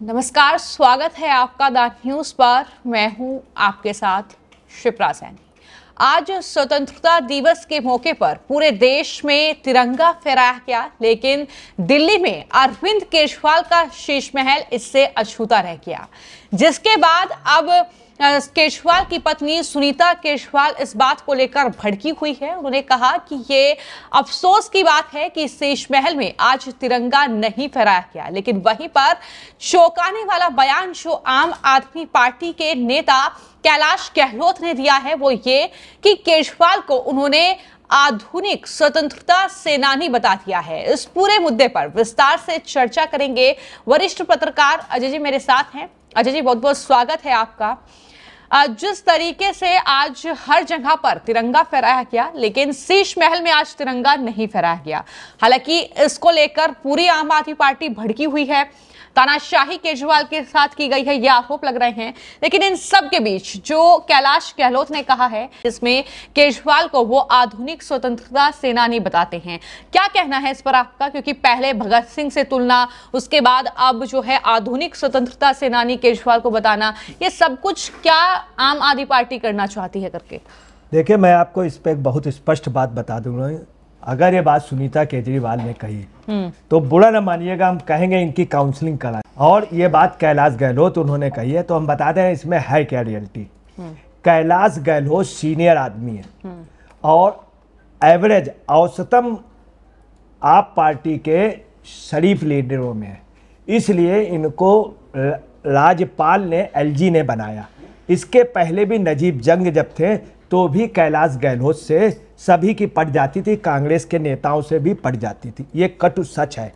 नमस्कार, स्वागत है आपका द न्यूज़ पर। मैं हूँ आपके साथ शिप्रा सैनी। आज स्वतंत्रता दिवस के मौके पर पूरे देश में तिरंगा फहराया गया, लेकिन दिल्ली में अरविंद केजरीवाल का शीश महल इससे अछूता रह गया। जिसके बाद अब केजरीवाल की पत्नी सुनीता केजरीवाल इस बात को लेकर भड़की हुई है। उन्होंने कहा कि ये अफसोस की बात है कि शेष महल में आज तिरंगा नहीं फहराया गया। लेकिन वहीं पर चौंकाने वाला बयान जो आम आदमी पार्टी के नेता कैलाश गहलोत ने दिया है, वो ये कि केजरीवाल को उन्होंने आधुनिक स्वतंत्रता सेनानी बता दिया है। इस पूरे मुद्दे पर विस्तार से चर्चा करेंगे वरिष्ठ पत्रकार अजय जी मेरे साथ हैं। अजय जी बहुत बहुत स्वागत है आपका। जिस तरीके से आज हर जगह पर तिरंगा फहराया गया, लेकिन शीश महल में आज तिरंगा नहीं फहराया गया। हालाँकि इसको लेकर पूरी आम आदमी पार्टी भड़की हुई है। तानाशाही केजरीवाल के साथ की गई है, ये आरोप लग रहे हैं। लेकिन इन सब के बीच जो कैलाश गहलोत ने कहा है, जिसमें केजरीवाल को वो आधुनिक स्वतंत्रता सेनानी बताते हैं। क्या कहना है इस पर आपका? क्योंकि पहले भगत सिंह से तुलना, उसके बाद अब जो है आधुनिक स्वतंत्रता सेनानी केजरीवाल को बताना, ये सब कुछ क्या आम आदमी पार्टी करना चाहती है करके? देखिए, मैं आपको इस पर एक बहुत स्पष्ट बात बता दूँगा। अगर ये बात सुनीता केजरीवाल ने कही हम्म। तो बुरा ना मानिएगा हम कहेंगे इनकी काउंसलिंग कराएँ और ये बात कैलाश गहलोत उन्होंने कही है तो हम बता दें इसमें है क्या रियलिटी हम्म। कैलाश गहलोत सीनियर आदमी है हम्म। और एवरेज औसतम आप पार्टी के शरीफ लीडरों में है इसलिए इनको राज्यपाल ने एलजी ने बनाया इसके पहले भी नजीब जंग जब थे तो भी कैलाश गहलोत से सभी की पट जाती थी कांग्रेस के नेताओं से भी पट जाती थी। ये कटु सच है।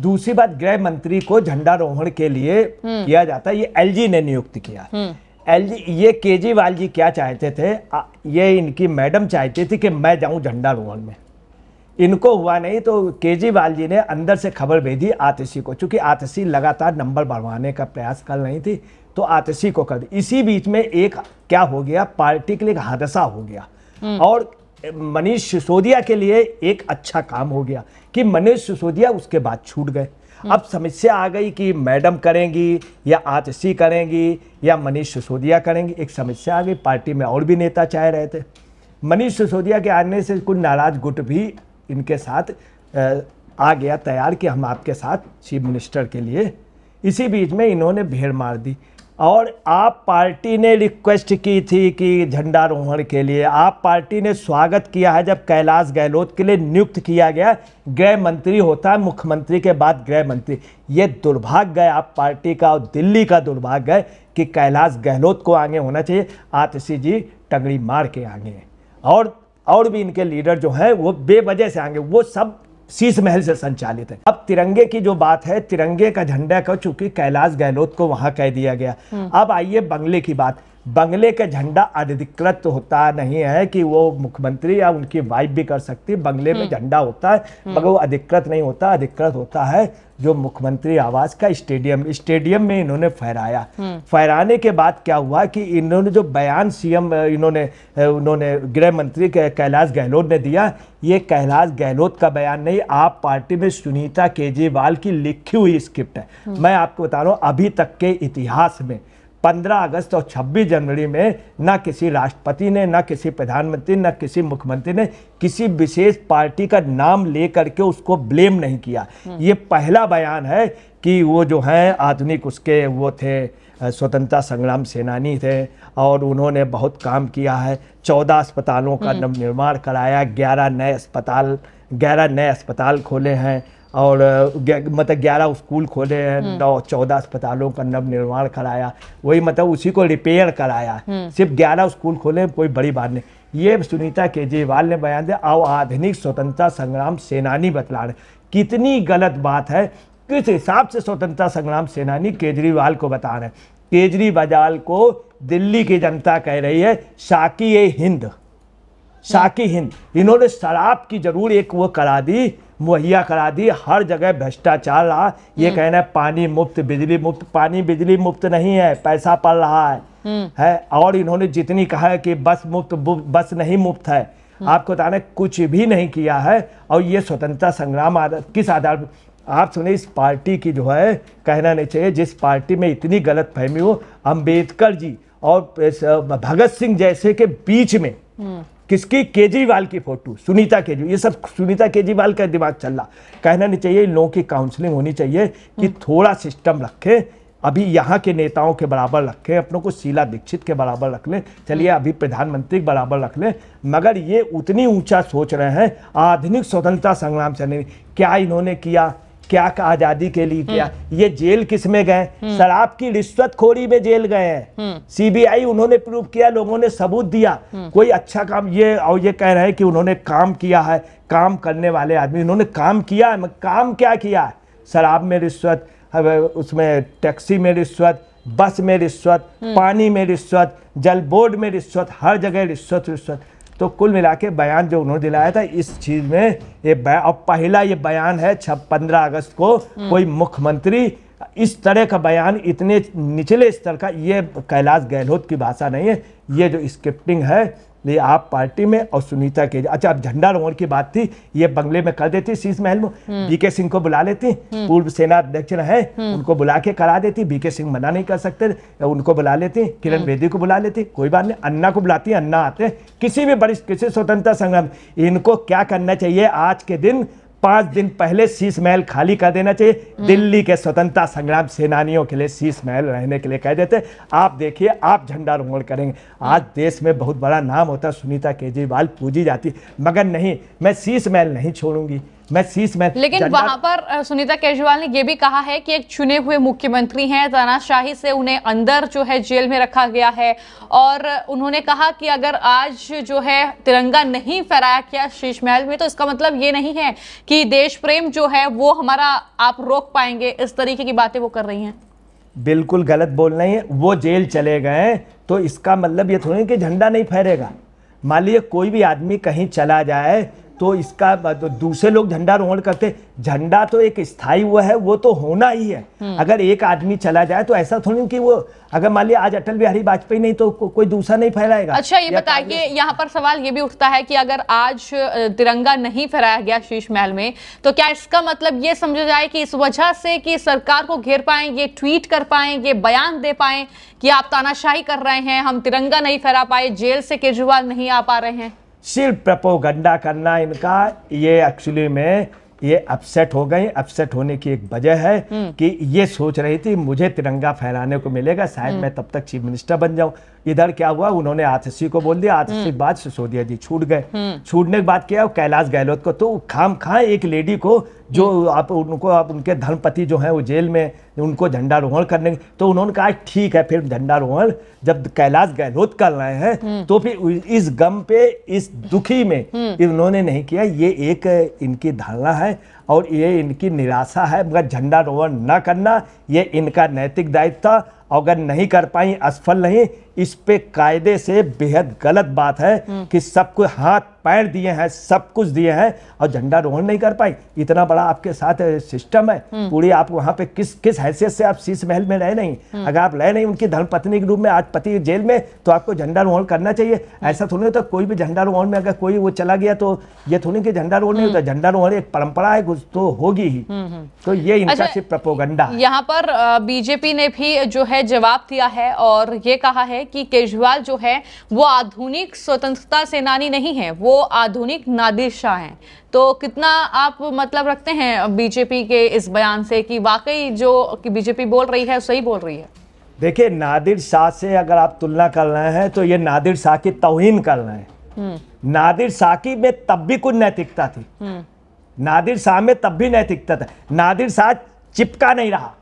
दूसरी बात गृह मंत्री को झंडारोहण के लिए हम्म। किया जाता है। ये एलजी ने नियुक्त किया। हम्म। एलजी ये केजरीवाल जी क्या चाहते थे? ये इनकी मैडम चाहती थी कि मैं जाऊँ झंडारोहण में। इनको हुआ नहीं तो केजरीवाल जी ने अंदर से खबर भेजी आतिशी को चूँकि आतिशी लगातार नंबर बढ़वाने का प्रयास कर रही थी। तो आतिशी को कर इसी बीच में एक क्या हो गया? पार्टी के लिए एक हादसा हो गया। हम्म। और मनीष सिसोदिया के लिए एक अच्छा काम हो गया कि मनीष सिसोदिया उसके बाद छूट गए। अब समस्या आ गई कि मैडम करेंगी या आतिशी करेंगी या मनीष सिसोदिया करेंगी। एक समस्या आ गई पार्टी में और भी नेता चाह रहे थे। मनीष सिसोदिया के आने से कुछ नाराज़ गुट भी इनके साथ आ गया तैयार कि हम आपके साथ चीफ मिनिस्टर के लिए। इसी बीच में इन्होंने भीड़ मार दी। और आप पार्टी ने रिक्वेस्ट की थी कि झंडारोहण के लिए, आप पार्टी ने स्वागत किया है जब कैलाश गहलोत के लिए नियुक्त किया गया। गृह मंत्री होता है मुख्यमंत्री के बाद गृह मंत्री। ये दुर्भाग्य है, आप पार्टी का और दिल्ली का दुर्भाग्य है कि कैलाश गहलोत को आगे होना चाहिए, आतिशी जी टंगड़ी मार के आगे। और और भी इनके लीडर जो हैं, वो बेवजह से आएँगे वो सब शीश महल से संचालित है। अब तिरंगे की जो बात है तिरंगे का झंडा का चूँकि कैलाश गहलोत को वहाँ कह दिया गया। हम्म। अब आइए बंगले की बात। बंगले का झंडा अधिकृत होता नहीं है कि वो मुख्यमंत्री या उनकी वाइफ भी कर सकती बंगले में हम्म। झंडा होता है हम्म। मगर वो अधिकृत नहीं होता अधिकृत होता है जो मुख्यमंत्री आवास का स्टेडियम स्टेडियम में इन्होंने फहराया हम्म। फहराने के बाद क्या हुआ कि इन्होंने जो बयान सीएम इन्होंने उन्होंने गृह मंत्री कैलाश गहलोत ने दिया ये कैलाश गहलोत का बयान नहीं आप पार्टी में सुनीता केजरीवाल की लिखी हुई स्क्रिप्ट है मैं आपको बता रहा हूँ अभी तक के इतिहास में 15 अगस्त और 26 जनवरी में न किसी राष्ट्रपति ने न किसी प्रधानमंत्री न किसी मुख्यमंत्री ने किसी विशेष पार्टी का नाम ले करके उसको ब्लेम नहीं किया हम्म। ये पहला बयान है कि वो जो हैं आधुनिक उसके वो थे स्वतंत्रता संग्राम सेनानी थे और उन्होंने बहुत काम किया है चौदह अस्पतालों का हम्म। नव निर्माण कराया ग्यारह नए अस्पताल ग्यारह नए अस्पताल खोले हैं और मतलब ग्यारह स्कूल खोले हैं हम्म। नौ चौदह अस्पतालों का नव निर्माण कराया वही मतलब उसी को रिपेयर कराया। हम्म। सिर्फ़ ग्यारह स्कूल खोले कोई बड़ी बात नहीं। ये सुनीता केजरीवाल ने बयान दिया अब आधुनिक स्वतंत्रता संग्राम सेनानी बतला रहे कितनी गलत बात है किस हिसाब से स्वतंत्रता संग्राम सेनानी केजरीवाल को बता रहे हैं। केजरीवाल को दिल्ली की जनता कह रही है शाकी हिंद। शाकी हिंद। इन्होंने शराब की ज़रूर एक वो करा दी मुहैया करा दी हर जगह भ्रष्टाचार रहा। ये हम्म। कहना है पानी मुफ़्त बिजली मुफ़्त पानी बिजली मुफ़्त नहीं है पैसा पड़ रहा है। हम्म। है? और इन्होंने जितनी कहा है कि बस मुफ़्त बस नहीं मुफ़्त है। हम्म। आपको बताना कुछ भी नहीं किया है। और ये स्वतंत्रता संग्राम किस आधार पर? आप सुने इस पार्टी की जो है कहना नहीं चाहिए जिस पार्टी में इतनी गलत फहमी हो अंबेडकर जी और भगत सिंह जैसे के बीच में किसकी? केजरीवाल की फ़ोटो सुनीता केजरीवाल। ये सब सुनीता केजरीवाल का दिमाग चल रहा। कहना नहीं चाहिए इन लोगों की काउंसलिंग होनी चाहिए कि थोड़ा सिस्टम रखें अभी यहाँ के नेताओं के बराबर रखें अपनों को शीला दीक्षित के बराबर रख लें चलिए अभी प्रधानमंत्री के बराबर रख लें मगर ये उतनी ऊँचा सोच रहे हैं आधुनिक स्वतंत्रता संग्राम से नहीं क्या इन्होंने किया? क्या आज़ादी के लिए किया? ये जेल किसमें गए? शराब की रिश्वतखोरी में जेल गए हैं। सीबीआई उन्होंने प्रूव किया लोगों ने सबूत दिया। कोई अच्छा काम ये और ये कह रहे हैं कि उन्होंने काम किया है काम करने वाले आदमी उन्होंने काम किया है काम क्या किया है? शराब में रिश्वत उसमें टैक्सी में रिश्वत बस में रिश्वत पानी में रिश्वत जल बोर्ड में रिश्वत हर जगह रिश्वत रिश्वत। तो कुल मिला के बयान जो उन्होंने दिलाया था इस चीज़ में ये बयान और पहला ये बयान है छ पंद्रह अगस्त को कोई मुख्यमंत्री इस तरह का बयान इतने निचले स्तर का ये कैलाश गहलोत की भाषा नहीं है ये जो स्क्रिप्टिंग है ये आप पार्टी में और सुनीता के अच्छा अब झंडा रोहण की बात थी ये बंगले में कर देती शीश महल में। बीके सिंह को बुला लेती पूर्व सेना अध्यक्ष है उनको बुला के करा देती बीके सिंह मना नहीं कर सकते उनको बुला लेती किरण बेदी को बुला लेती कोई बात नहीं अन्ना को बुलाती अन्ना आते किसी भी वरिष्ठ किसी स्वतंत्रता संग्राम इनको क्या करना चाहिए आज के दिन? पाँच दिन पहले शीश महल खाली कर देना चाहिए। दिल्ली के स्वतंत्रता संग्राम सेनानियों के लिए शीश महल रहने के लिए कह देते। आप देखिए आप झंडा रोहण करेंगे। आज देश में बहुत बड़ा नाम होता है सुनीता केजरीवाल पूजी जाती। मगर नहीं मैं शीश महल नहीं छोड़ूँगी। मैं शीश महल लेकिन वहाँ पर सुनीता केजरीवाल ने यह भी कहा है कि एक चुने हुए मुख्यमंत्री हैं तानाशाही से उन्हें अंदर जो है जेल में रखा गया है। और उन्होंने कहा कि अगर आज जो है तिरंगा नहीं फहराया गया शीश महल में तो इसका मतलब ये नहीं है कि देश प्रेम जो है वो हमारा आप रोक पाएँगे। इस तरीके की बातें वो कर रही हैं। बिल्कुल गलत बोल रही है। वो जेल चले गए तो इसका मतलब ये थोड़ी कि झंडा नहीं फहरेगा। मान लीजिए कोई भी आदमी कहीं चला जाए तो इसका तो दूसरे लोग झंडा रोहण करते झंडा तो एक स्थायी वो है वो तो होना ही है। अगर एक आदमी चला जाए तो ऐसा थोड़ी कि वो अगर मान लिया आज अटल बिहारी वाजपेयी नहीं तो को, कोई दूसरा नहीं फहराएगा। अच्छा ये बताइए यहाँ पर सवाल ये भी उठता है कि अगर आज तिरंगा नहीं फहराया गया शीश महल में तो क्या इसका मतलब ये समझा जाए कि इस वजह से कि सरकार को घेर पाए ये ट्वीट कर पाए ये बयान दे पाए कि आप तानाशाही कर रहे हैं हम तिरंगा नहीं फहरा पाए जेल से केजरीवाल नहीं आ पा रहे हैं? सिर्फ़ प्रपोगंडा करना इनका ये एक्चुअली में ये अपसेट हो गई। अपसेट होने की एक वजह है कि ये सोच रही थी मुझे तिरंगा फहराने को मिलेगा शायद मैं तब तक चीफ मिनिस्टर बन जाऊँ। इधर क्या हुआ? उन्होंने आतिशी को बोल दिया आतिशी के बाद सिसोदिया जी छूट गए। छूटने के बाद किया कैलाश गहलोत को तो खाम खा एक लेडी को जो आप उनको आप उनके धर्मपति जो हैं वो जेल में उनको झंडारोहण करने तो उन्होंने कहा ठीक है फिर झंडारोहण जब कैलाश गहलोत कर रहे हैं तो फिर इस गम पे इस दुखी में इन्होंने नहीं किया। ये एक इनकी धारणा है। और ये इनकी निराशा है मगर झंडारोहण न करना ये इनका नैतिक दायित्व। था अगर नहीं कर पाई असफल नहीं इस पे कायदे से बेहद गलत बात है कि सबको हाथ पैर दिए हैं सब कुछ दिए हैं और झंडा रोहण नहीं कर पाई। इतना बड़ा आपके साथ सिस्टम है। पूरी आप वहाँ पे किस किस हैसियत से आप शीश महल में रहे नहीं? अगर आप रहे नहीं उनकी धर्मपत्नी के रूप में आज पति जेल में तो आपको झंडा रोहण करना चाहिए। ऐसा थोड़ी होता कोई भी झंडा रोहण में अगर कोई वो चला गया तो ये थोड़ी कि झंडा रोहण नहीं होता। झंडा रोहण एक परंपरा है कुछ तो होगी ही। तो ये इनका अच्छा, सिर्फ़ प्रपोगंडा यहाँ पर बीजेपी ने भी जो है जवाब दिया है और ये कहा है कि केजरीवाल जो है वो आधुनिक स्वतंत्रता सेनानी नहीं है। वो आधुनिक नादिर शाह हैं। तो कितना आप मतलब रखते हैं बीजेपी के इस बयान से कि वाकई जो कि बीजेपी बोल रही है सही बोल रही है? देखिए नादिर शाह से अगर आप तुलना कर रहे हैं तो ये नादिर शाह की तौहीन कर रहे हैं। नादिर शाह की में तब भी कुछ नैतिकता थी। नादिर शाह में तब भी नैतिकता था। नादिर शाह चिपका नहीं रहा।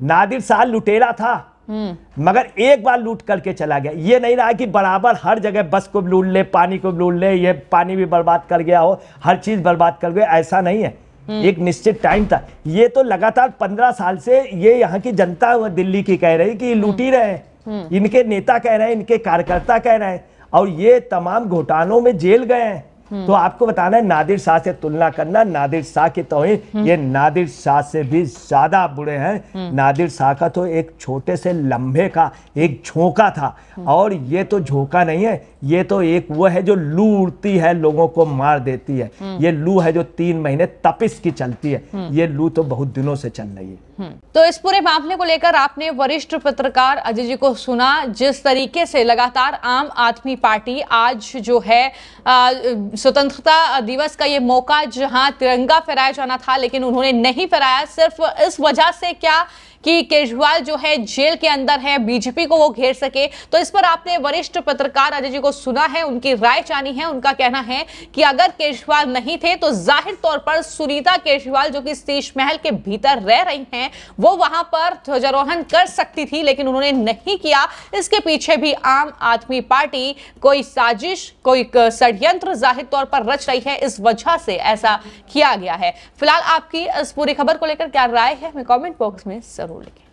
नादिर शाह लुटेरा था। मगर एक बार लूट करके चला गया। ये नहीं रहा कि बराबर हर जगह बस को लूट ले पानी को लूट ले ये पानी भी बर्बाद कर गया हो हर चीज़ बर्बाद कर गया ऐसा नहीं है। एक निश्चित टाइम था। ये तो लगातार पंद्रह साल से ये यहाँ की जनता दिल्ली की कह रही कि लूटी रहे हैं। इनके नेता कह रहे हैं इनके कार्यकर्ता कह रहे हैं। और ये तमाम घोटालों में जेल गए हैं। तो आपको बताना है नादिर शाह से तुलना करना नादिर शाह की तोहिन ये नादिर शाह से भी ज़्यादा बुरे हैं। नादिर शाह का तो एक छोटे से लम्बे का एक झोंका था। और ये तो झोंका नहीं है ये तो एक वो है जो लू उड़ती है लोगों को मार देती है। ये लू है जो तीन महीने तपिस की चलती है। ये लू तो बहुत दिनों से चल रही है। तो इस पूरे मामले को लेकर आपने वरिष्ठ पत्रकार अजय जी को सुना, जिस तरीके से लगातार आम आदमी पार्टी आज जो है स्वतंत्रता दिवस का ये मौका, जहाँ तिरंगा फहराया जाना था, लेकिन उन्होंने नहीं फहराया, सिर्फ़ इस वजह से क्या कि केजरीवाल जो है जेल के अंदर है, बीजेपी को वो घेर सके। तो इस पर आपने वरिष्ठ पत्रकार अजय जी को सुना है, उनकी राय जानी है, उनका कहना है कि अगर केजरीवाल नहीं थे तो ज़ाहिर तौर पर सुनीता केजरीवाल जो कि शीश महल के भीतर रह रही हैं, वो वहाँ पर ध्वजारोहण कर सकती थी, लेकिन उन्होंने नहीं किया। इसके पीछे भी आम आदमी पार्टी, कोई साजिश, कोई षड्यंत्र ज़ाहिर तौर पर रच रही है, इस वजह से ऐसा किया गया है। फ़िलहाल आपकी इस पूरी खबर को लेकर क्या राय है? मैं कमेंट बॉक्स में ज़रूर लिखें